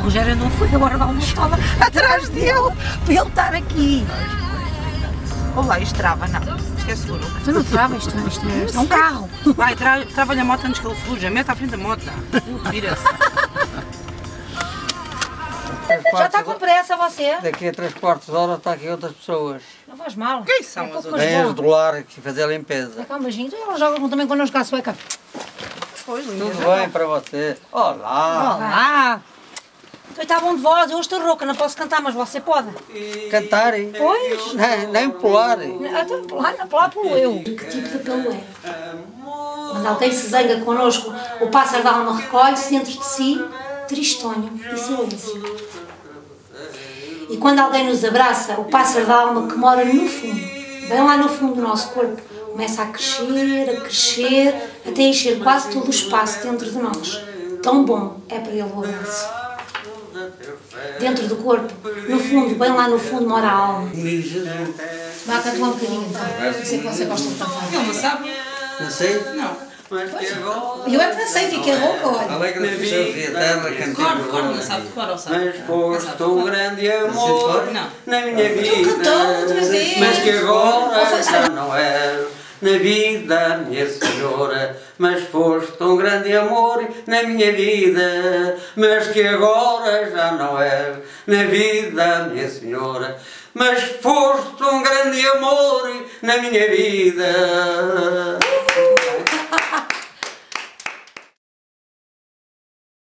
Rogério não foi agora dar uma escola atrás dele para ele estar aqui. Olá, isto trava, não. Isto é seguro. Tu não trava isto, isto é, isto é um carro. Vai, tra trava-lhe a moto antes que ele fuja. Mete à frente da moto. Vira-se. Já está com pressa você? Daqui a três quartos de hora está aqui outras pessoas. Não faz mal. Quem são as outras? Vêm ajolar aqui fazer a limpeza. É calma, gente. Elas jogam também connosco à sueca. Pois, Tudo bem para você. Olá. Olá. Está bom de voz, eu estou rouca, não posso cantar, mas você pode. Cantarem? Pois. Nem, nem pularem. Então, pular, não pular pulo eu. Que tipo de apelo é? Quando alguém se zanga connosco, o pássaro da alma recolhe-se dentro de si, tristonho e silêncio. E quando alguém nos abraça, o pássaro da alma que mora no fundo, bem lá no fundo do nosso corpo, começa a crescer, a crescer, até encher quase todo o espaço dentro de nós. Tão bom é para ele o abraço. Dentro do corpo, no fundo, bem lá no fundo, mora a alma. Vá cantar um bocadinho então. Não sei que você gosta de cantar. Não, não sabe? Não sei? Não. Eu é que não sei, fiquei rouca, olha. Alegra a terra, Decora, decora, não sabe, decora ou sabe? Mas foste um grande amor Não. na minha vida. cantou outra vez. Mas que agora já não é na vida, minha senhora. Mas foste um grande amor na minha vida. Mas que agora já não é na vida, minha senhora. Mas foste um grande amor na minha vida.